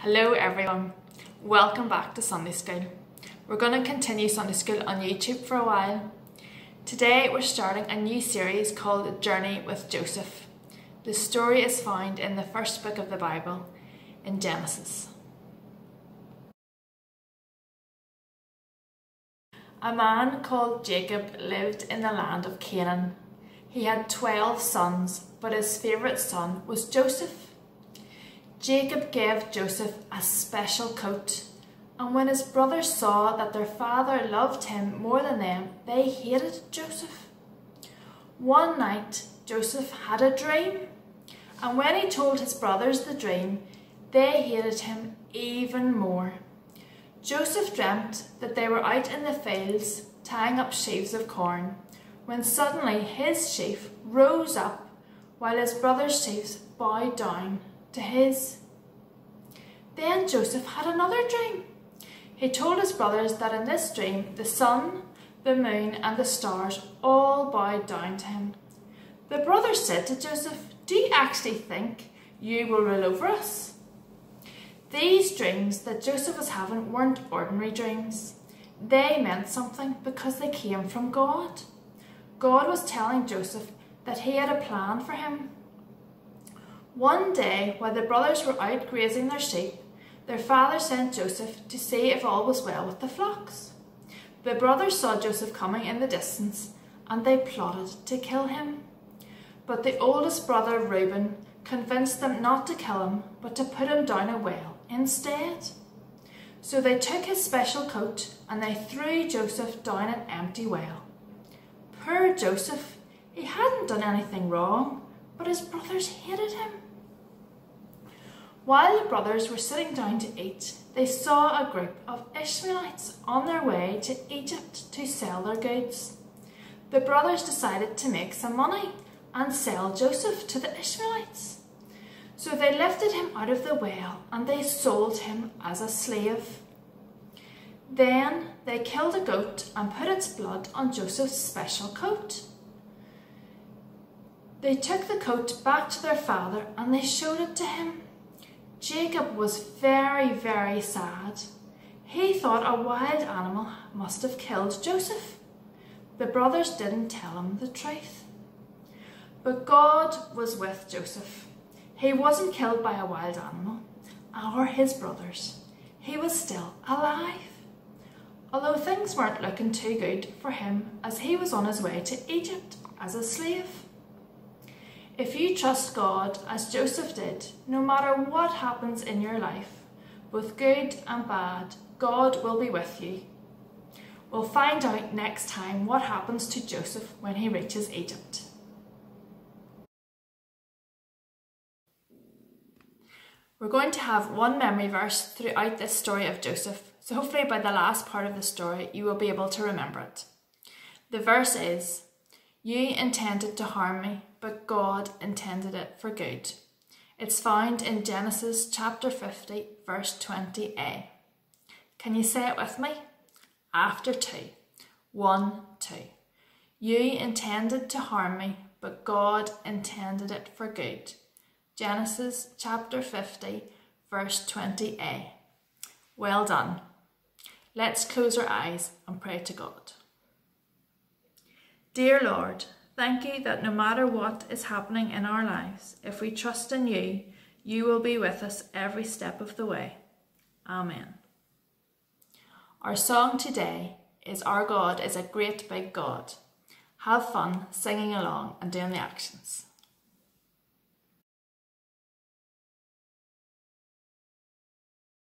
Hello everyone, welcome back to Sunday School. We're going to continue Sunday School on YouTube for a while. Today we're starting a new series called Journey with Joseph. The story is found in the first book of the Bible, in Genesis. A man called Jacob lived in the land of Canaan. He had 12 sons, but his favourite son was Joseph. Jacob gave Joseph a special coat, and when his brothers saw that their father loved him more than them, they hated Joseph. One night, Joseph had a dream, and when he told his brothers the dream, they hated him even more. Joseph dreamt that they were out in the fields tying up sheaves of corn, when suddenly his sheaf rose up while his brother's sheaves bowed down to his. Then Joseph had another dream. He told his brothers that in this dream the sun, the moon, and the stars all bowed down to him. The brothers said to Joseph, Do you actually think you will rule over us? These dreams that Joseph was having weren't ordinary dreams. They meant something because they came from God. God was telling Joseph that he had a plan for him. One day, while the brothers were out grazing their sheep, their father sent Joseph to see if all was well with the flocks. The brothers saw Joseph coming in the distance, and they plotted to kill him. But the oldest brother, Reuben, convinced them not to kill him, but to put him down a well instead. So they took his special coat and they threw Joseph down an empty well. Poor Joseph, he hadn't done anything wrong, but his brothers hated him. While the brothers were sitting down to eat, they saw a group of Ishmaelites on their way to Egypt to sell their goods. The brothers decided to make some money and sell Joseph to the Ishmaelites. So they lifted him out of the well and they sold him as a slave. Then they killed a goat and put its blood on Joseph's special coat. They took the coat back to their father and they showed it to him. Jacob was very, very sad. He thought a wild animal must have killed Joseph. The brothers didn't tell him the truth. But God was with Joseph. He wasn't killed by a wild animal, or his brothers. He was still alive. Although things weren't looking too good for him as he was on his way to Egypt as a slave. If you trust God as Joseph did, no matter what happens in your life, both good and bad, God will be with you. We'll find out next time what happens to Joseph when he reaches Egypt. We're going to have one memory verse throughout this story of Joseph, so hopefully by the last part of the story you will be able to remember it. The verse is, You intended to harm me, but God intended it for good. It's found in Genesis chapter 50, verse 20a. Can you say it with me? After two. One, two. You intended to harm me, but God intended it for good. Genesis chapter 50, verse 20a. Well done. Let's close our eyes and pray to God. Dear Lord, Thank you that no matter what is happening in our lives, if we trust in you, you will be with us every step of the way. Amen. Our song today is Our God is a Great Big God. Have fun singing along and doing the actions.